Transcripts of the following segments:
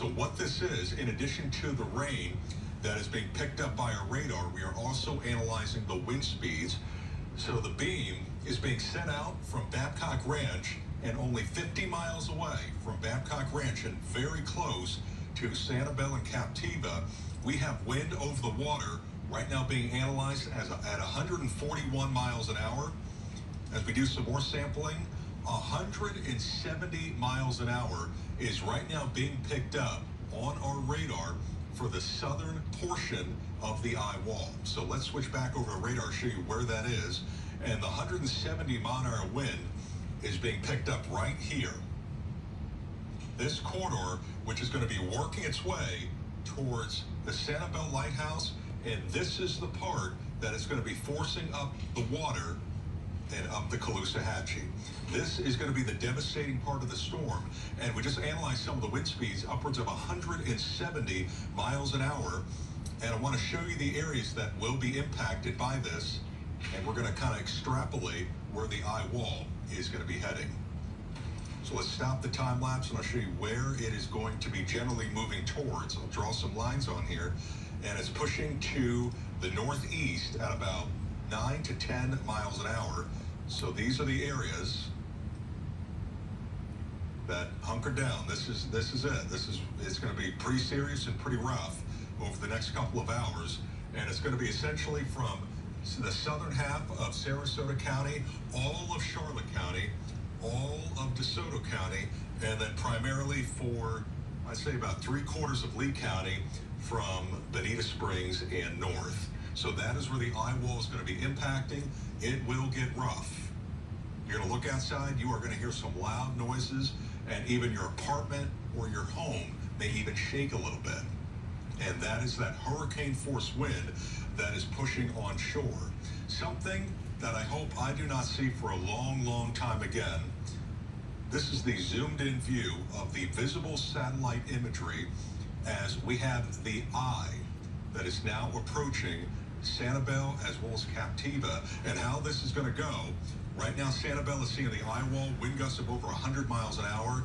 So what this is, in addition to the rain that is being picked up by our radar, we are also analyzing the wind speeds. So the beam is being sent out from Babcock Ranch and only 50 miles away from Babcock Ranch and very close to Sanibel and Captiva. We have wind over the water right now being analyzed as a, at 141 miles an hour. As we do some more sampling, 170 miles an hour is right now being picked up on our radar for the southern portion of the eye wall. So let's switch back over to radar, show you where that is. And the 170 mile an hour wind is being picked up right here. This corridor, which is going to be working its way towards the Sanibel Lighthouse, and this is the part that is going to be forcing up the water and up the Caloosahatchee. This is going to be the devastating part of the storm, and we just analyzed some of the wind speeds, upwards of 170 miles an hour, and I want to show you the areas that will be impacted by this, and we're going to kind of extrapolate where the eye wall is going to be heading. So let's stop the time lapse and I'll show you where it is going to be generally moving towards. I'll draw some lines on here and it's pushing to the northeast at about 9 to 10 miles an hour. So these are the areas that hunker down. This is this is it. This is it's going to be pretty serious and pretty rough over the next couple of hours, and it's going to be essentially from the southern half of Sarasota County, all of Charlotte County, all of DeSoto County, and then primarily for I'd say about three quarters of Lee County from Bonita Springs and north. So that is where the eye wall is going to be impacting. It will get rough. You're going to look outside, you are going to hear some loud noises, and even your apartment or your home may even shake a little bit. And that is that hurricane force wind that is pushing on shore. Something that I hope I do not see for a long, long time again. This is the zoomed in view of the visible satellite imagery as we have the eye that is now approaching Sanibel as well as Captiva and how this is going to go. Right now, Sanibel is seeing the eye wall, wind gusts of over 100 miles an hour.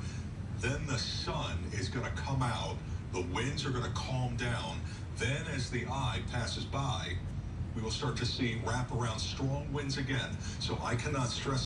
Then the sun is going to come out. The winds are going to calm down. Then as the eye passes by, we will start to see wrap around strong winds again. So I cannot stress